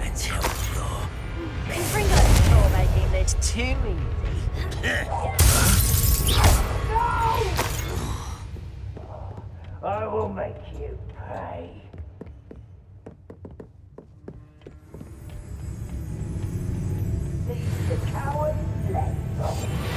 until you're Confringo! You're making this too easy. I will make you pay. Leave the coward left. Lucas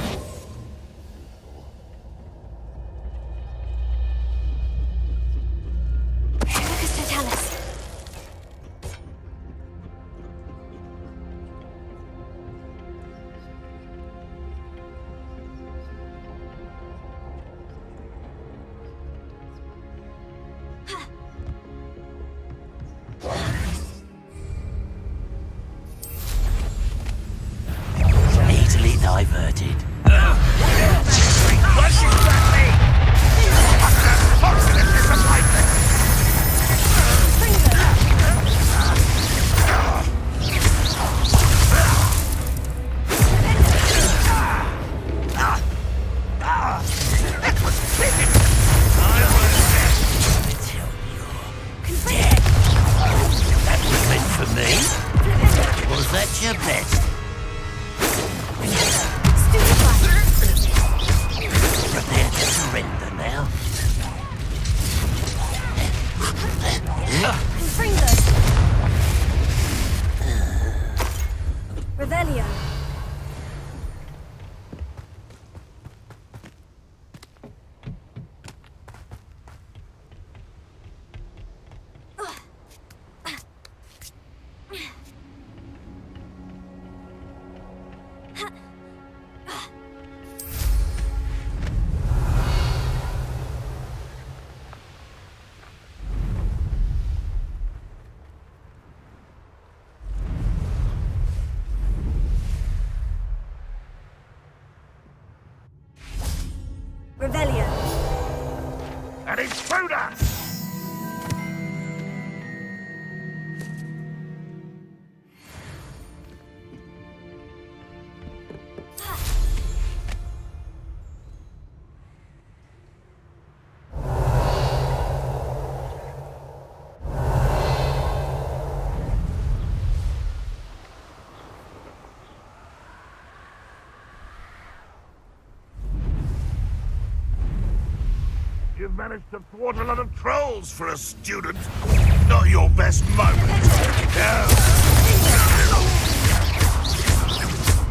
managed to thwart a lot of trolls for a student. Not your best moment. No.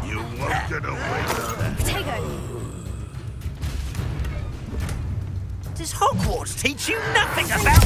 You won't get away with that. Does Hogwarts teach you nothing about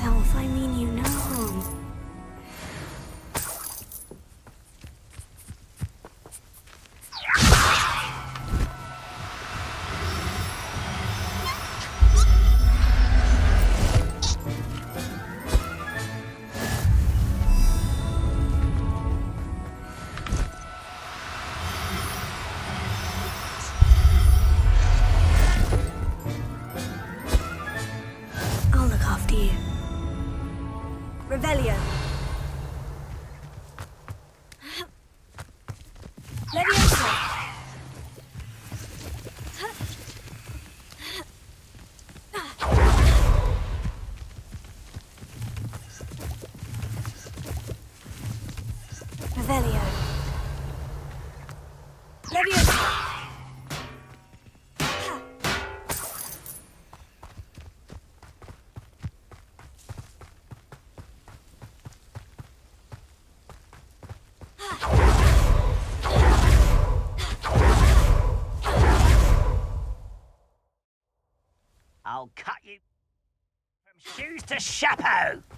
yourself. I mean you no harm. Mr. Chapeau.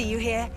see you here.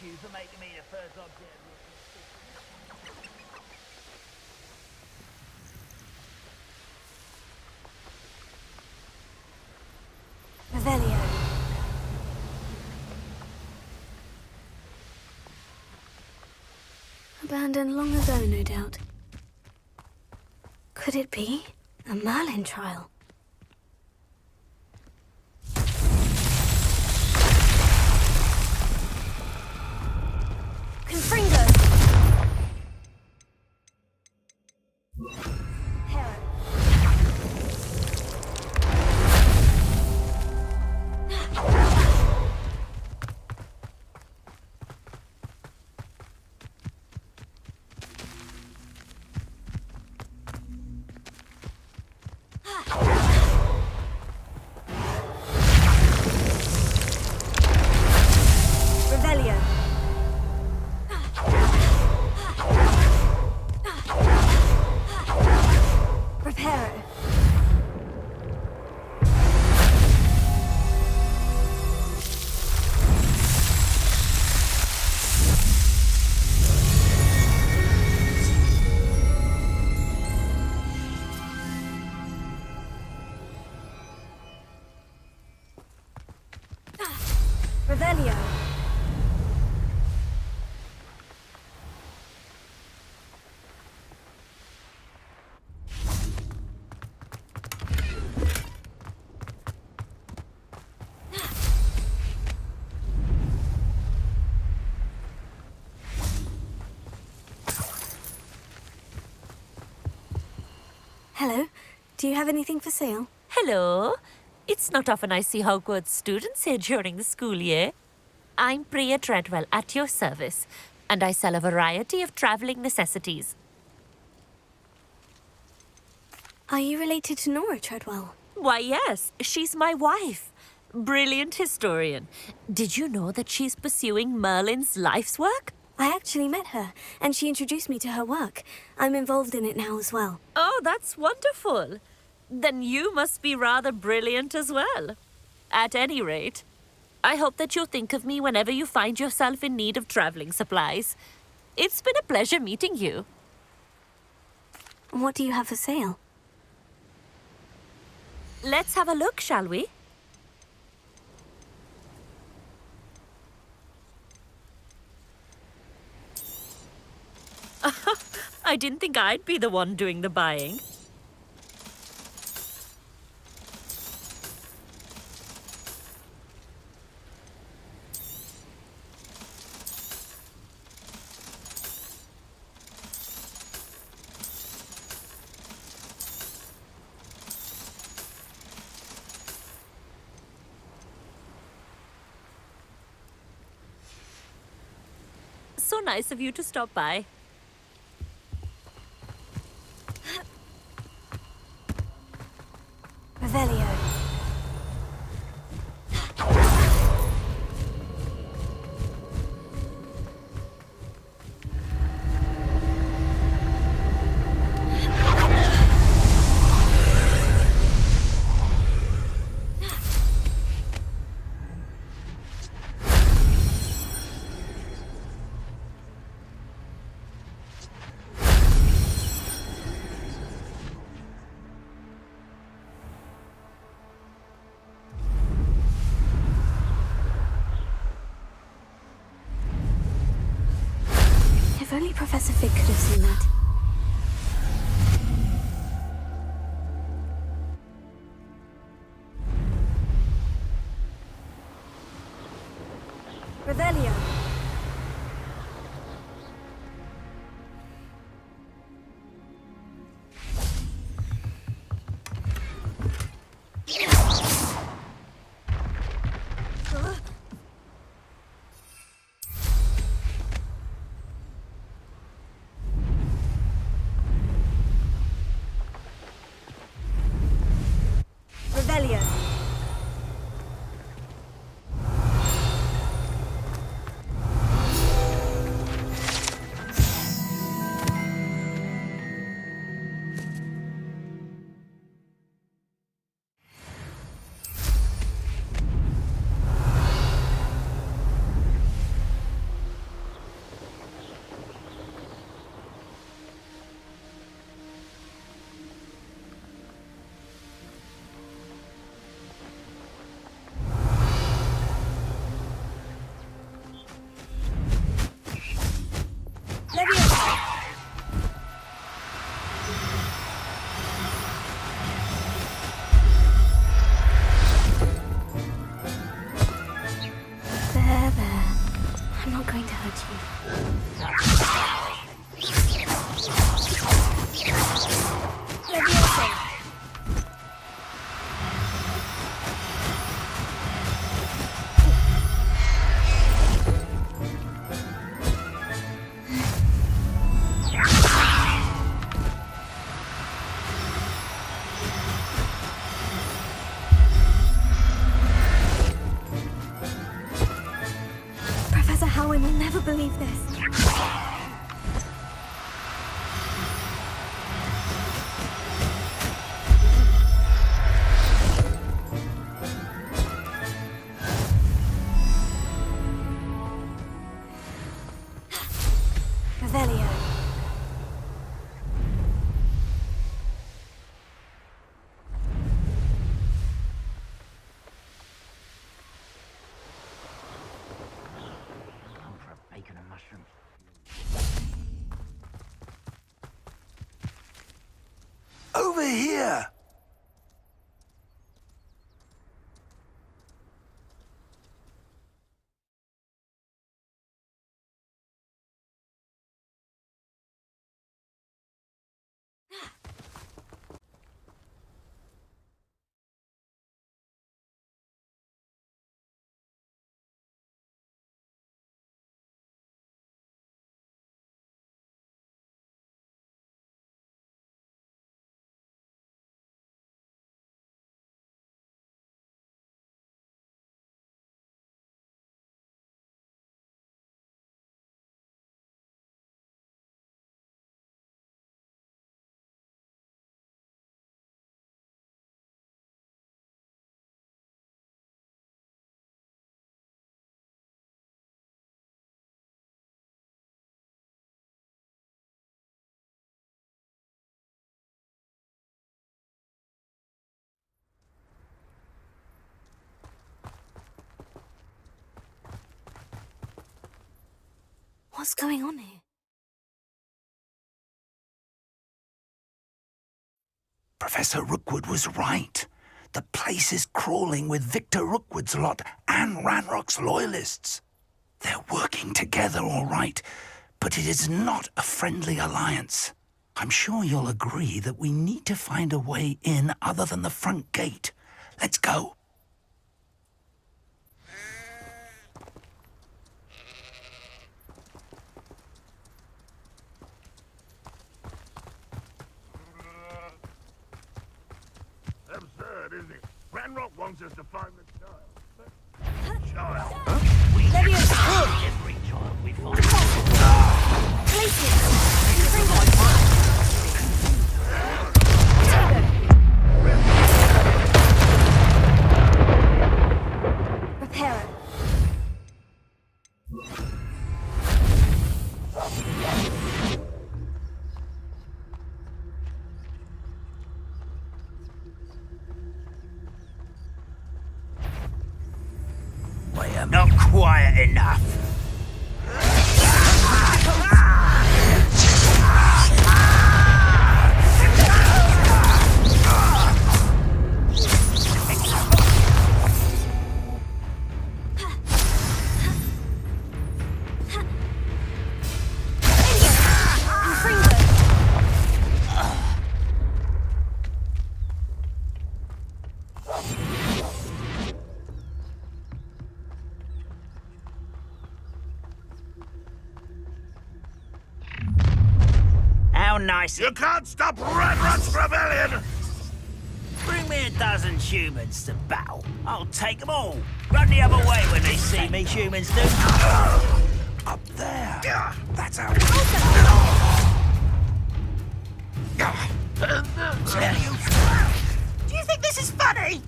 thank you for making me the first object. Revelio. Abandoned long ago, no doubt. Could it be a Merlin trial? Do you have anything for sale? Hello. It's not often I see Hogwarts students here during the school year. I'm Priya Treadwell at your service, and I sell a variety of travelling necessities. Are you related to Nora Treadwell? Why, yes, she's my wife. Brilliant historian. Did you know that she's pursuing Merlin's life's work? I actually met her, and she introduced me to her work. I'm involved in it now as well. Oh, that's wonderful. Then you must be rather brilliant as well. At any rate, I hope that you'll think of me whenever you find yourself in need of travelling supplies. It's been a pleasure meeting you. What do you have for sale? Let's have a look, shall we? I didn't think I'd be the one doing the buying. So nice of you to stop by. Only Professor Fig could have seen that. Over here! What's going on here? Professor Rookwood was right. The place is crawling with Victor Rookwood's lot and Ranrock's loyalists. They're working together all right, but it is not a friendly alliance. I'm sure you'll agree that we need to find a way in other than the front gate. Let's go. Absurd, isn't it? Ranrock wants us to find the child. Child? Leviosa! Every child we find. Places! How nice. You can't stop Ranrock's rebellion! Bring me a dozen humans to battle. I'll take them all. Run the other way when they see me, humans do. Up there. That's our... Do you think this is funny?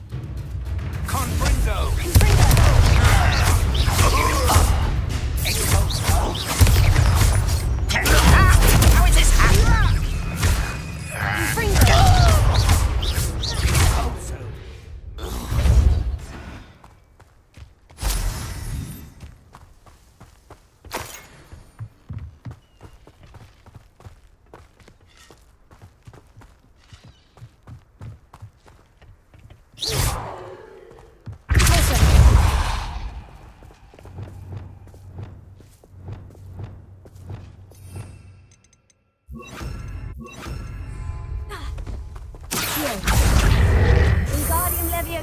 Confringo! How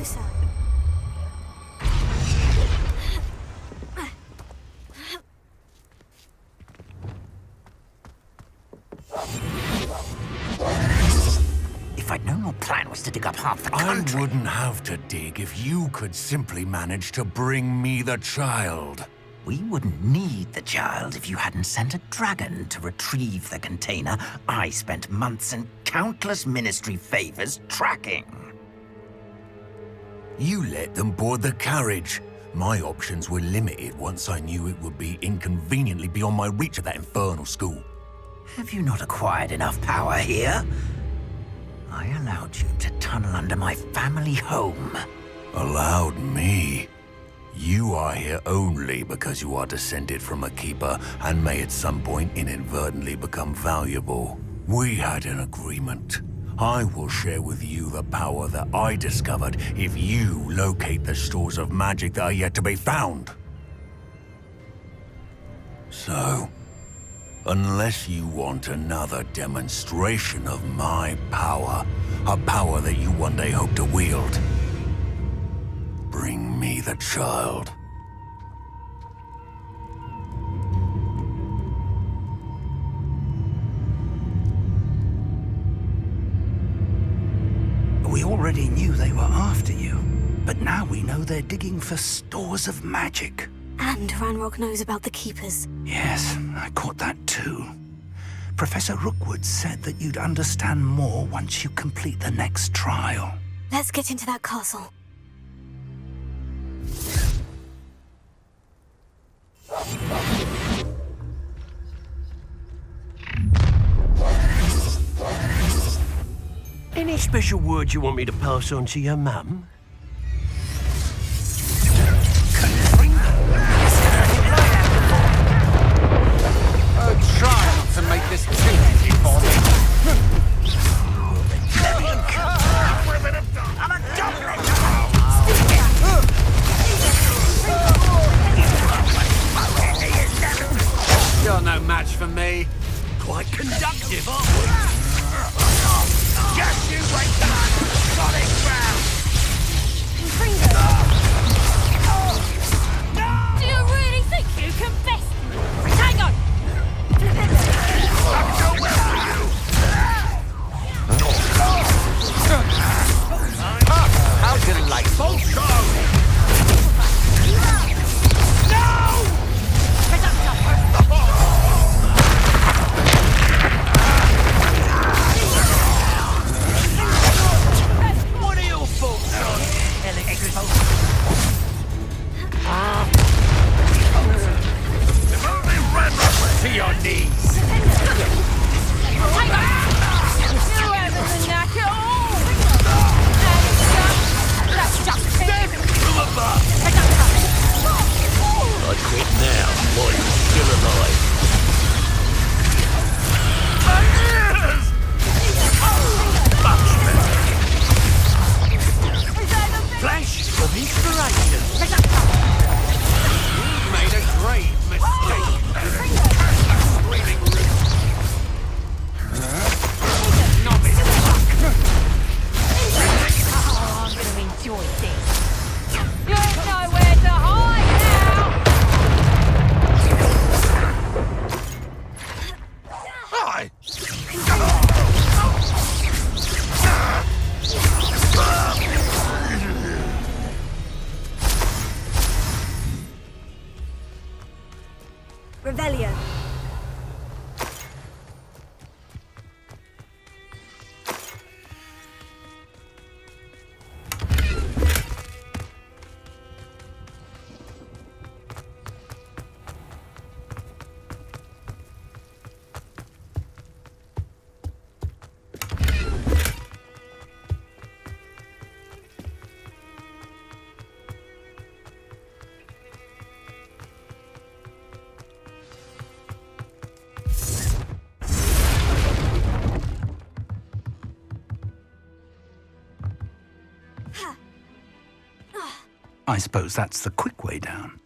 Wingardium Leviosa. If I'd known your plan was to dig up half the country... I country. wouldn't have to dig if you could simply manage to bring me the child. We wouldn't need the child if you hadn't sent a dragon to retrieve the container I spent months and countless ministry favors tracking. You let them board the carriage. My options were limited once I knew it would be inconveniently beyond my reach at that infernal school. Have you not acquired enough power here? I allowed you to tunnel under my family home. Allowed me. You are here only because you are descended from a keeper and may at some point inadvertently become valuable. We had an agreement. I will share with you the power that I discovered if you locate the stores of magic that are yet to be found. So, unless you want another demonstration of my power, a power that you one day hope to wield, Bring me the child. Already knew they were after you, but now we know they're digging for stores of magic. And Ranrock knows about the Keepers. Yes, I caught that too. Professor Rackham said that you'd understand more once you complete the next trial. Let's get into that castle. Any special words you want me to pass on to your mum? Revelio. I suppose that's the quick way down.